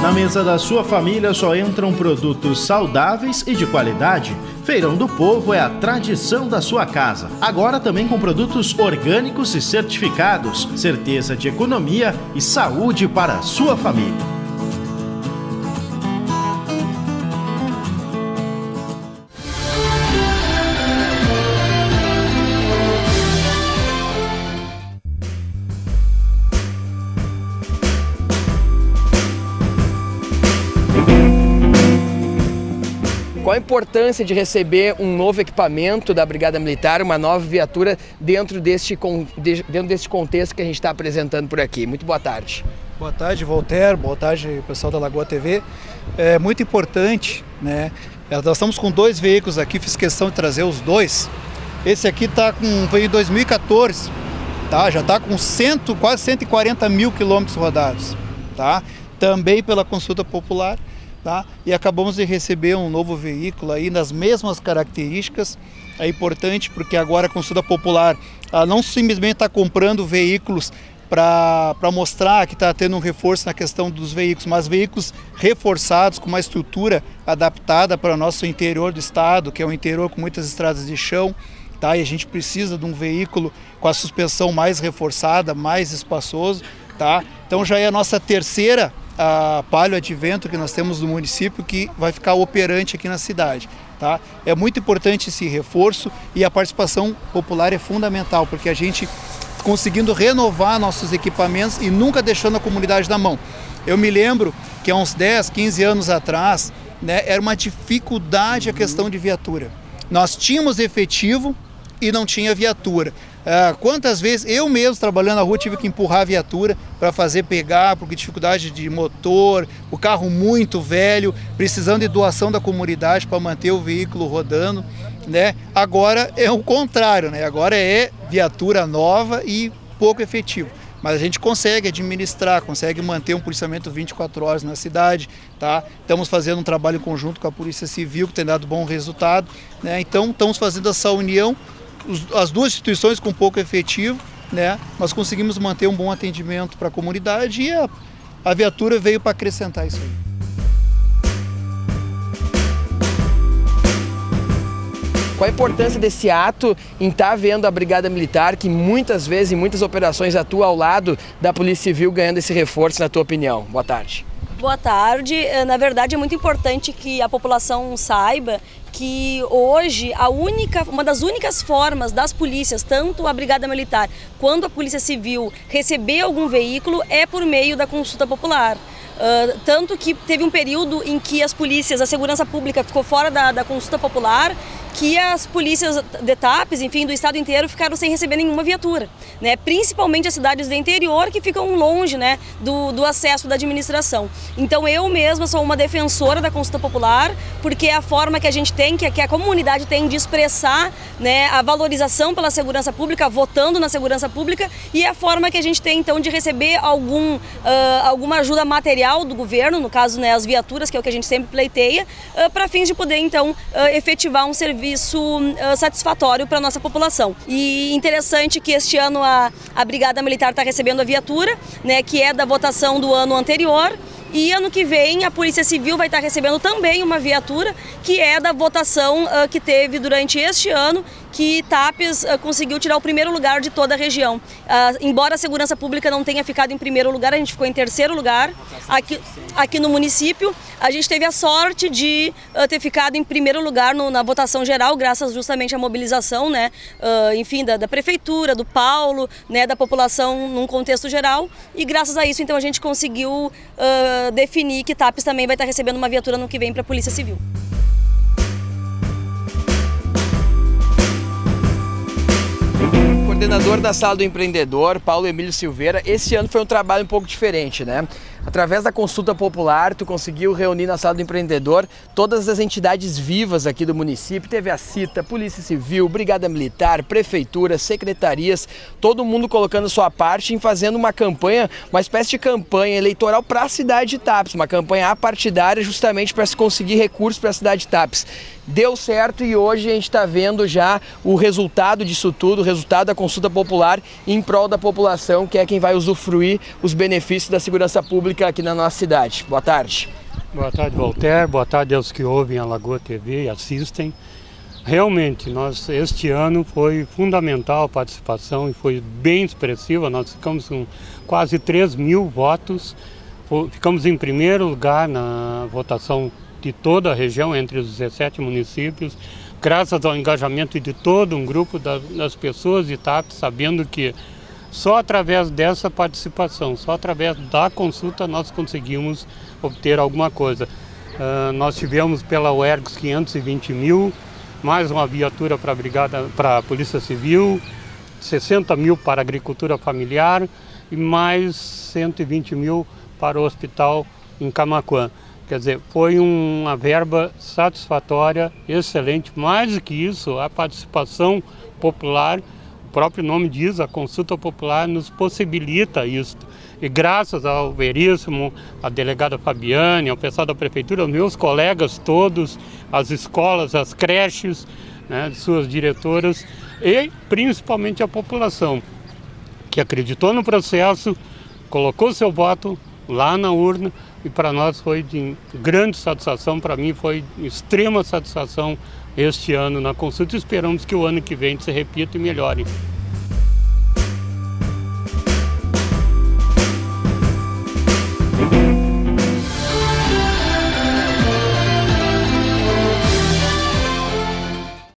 Na mesa da sua família só entram produtos saudáveis e de qualidade. Feirão do Povo é a tradição da sua casa. Agora também com produtos orgânicos e certificados. Certeza de economia e saúde para a sua família. Qual a importância de receber um novo equipamento da Brigada Militar, uma nova viatura dentro deste, dentro deste contexto que a gente está apresentando por aqui? Muito boa tarde. Boa tarde, Voltaire. Boa tarde, pessoal da Lagoa TV. É muito importante, né? É, nós estamos com dois veículos aqui, fiz questão de trazer os dois. Esse aqui está com veio em 2014, tá? Já está com cento, quase 140 mil quilômetros rodados, tá? Também pela consulta popular tá? E acabamos de receber um novo veículo aí nas mesmas características. É importante porque agora a consulta popular não simplesmente está comprando veículos para mostrar que está tendo um reforço na questão dos veículos, mas veículos reforçados com uma estrutura adaptada para o nosso interior do estado, que é um interior com muitas estradas de chão, tá? E a gente precisa de um veículo com a suspensão mais reforçada, mais espaçoso, tá? Então já é a nossa terceira a Palio Advento que nós temos no município que vai ficar operante aqui na cidade. Tá? É muito importante esse reforço e a participação popular é fundamental, porque a gente conseguindo renovar nossos equipamentos e nunca deixando a comunidade na mão. Eu me lembro que há uns 10, 15 anos atrás, né, era uma dificuldade a questão de viatura. Nós tínhamos efetivo e não tinha viatura. Ah, quantas vezes eu mesmo trabalhando na rua tive que empurrar a viatura para fazer pegar, porque dificuldade de motor, o carro muito velho, precisando de doação da comunidade para manter o veículo rodando, né? Agora é o contrário, né? Agora é viatura nova e pouco efetivo. Mas a gente consegue administrar, consegue manter um policiamento 24 horas na cidade, tá? Estamos fazendo um trabalho em conjunto com a Polícia Civil que tem dado bom resultado, né? Então estamos fazendo essa união as duas instituições com pouco efetivo, né, nós conseguimos manter um bom atendimento para a comunidade e a, a viatura veio para acrescentar isso aí. Qual a importância desse ato em estar tá vendo a Brigada Militar, que muitas vezes, em muitas operações, atua ao lado da Polícia Civil, ganhando esse reforço, na tua opinião? Boa tarde. Boa tarde. Eh, na verdade, é muito importante que a população saiba que hoje a única, uma das únicas formas das polícias, tanto a Brigada Militar quanto a Polícia Civil, receber algum veículo é por meio da consulta popular. Uh, tanto que teve um período em que as polícias, a segurança pública ficou fora da, da consulta popular que as polícias de TAPES, enfim, do estado inteiro ficaram sem receber nenhuma viatura, né? Principalmente as cidades do interior que ficam longe, né, do, do acesso da administração. Então eu mesma sou uma defensora da consulta popular, porque é a forma que a gente tem, que que a comunidade tem de expressar, né, a valorização pela segurança pública, votando na segurança pública, e é a forma que a gente tem então de receber algum, uh, alguma ajuda material do governo, no caso, né, as viaturas, que é o que a gente sempre pleiteia, uh, para fins de poder então uh, efetivar um serviço satisfatório para a nossa população. E interessante que este ano a, a Brigada Militar está recebendo a viatura, né, que é da votação do ano anterior, e ano que vem a Polícia Civil vai estar recebendo também uma viatura que é da votação uh, que teve durante este ano, que Tapes uh, conseguiu tirar o primeiro lugar de toda a região. Uh, embora a segurança pública não tenha ficado em primeiro lugar, a gente ficou em terceiro lugar aqui, aqui no município. A gente teve a sorte de ter ficado em primeiro lugar no, na votação geral, graças justamente à mobilização, né, enfim, da, da, prefeitura, do Paulo, né, da população num contexto geral. E graças a isso, então, a gente conseguiu definir que TAPES também vai estar recebendo uma viatura no que vem para a Polícia Civil. Coordenador da Sala do Empreendedor, Paulo Emílio Silveira, esse ano foi um trabalho um pouco diferente, né? Através da consulta popular, tu conseguiu reunir na sala do empreendedor todas as entidades vivas aqui do município. Teve a CITA, Polícia Civil, Brigada Militar, Prefeitura, secretarias, todo mundo colocando sua parte em fazendo uma campanha, uma espécie de campanha eleitoral para a cidade de Tapes, uma campanha apartidária justamente para se conseguir recursos para a cidade de Tapes. Deu certo e hoje a gente está vendo já o resultado disso tudo, o resultado da consulta popular em prol da população, que é quem vai usufruir os benefícios da segurança pública pública aqui na nossa cidade. Boa tarde. Boa tarde, Walter. Boa tarde aos que ouvem a Lagoa TV e assistem. Realmente, nós este ano foi fundamental a participação e foi bem expressiva. Nós ficamos com quase 3 mil votos. Ficamos em primeiro lugar na votação de toda a região, entre os 17 municípios, graças ao engajamento de todo um grupo das pessoas de TAP, sabendo que só através dessa participação, só através da consulta nós conseguimos obter alguma coisa. Uh, nós tivemos pela UERGS 520 mil, mais uma viatura para a brigada, para a Polícia Civil, 60 mil para a agricultura familiar e mais 120 mil para o hospital em Camacuã. Quer dizer, foi uma verba satisfatória, excelente. Mais do que isso, a participação popular, o próprio nome diz, a consulta popular nos possibilita isso. E graças ao Veríssimo, à delegada Fabiane, ao pessoal da prefeitura, aos meus colegas todos, as escolas, as creches, né, suas diretoras e principalmente a população que acreditou no processo, colocou seu voto lá na urna e para nós foi de grande satisfação, para mim foi extrema satisfação este ano na consulta. Esperamos que o ano que vem se repita e melhore.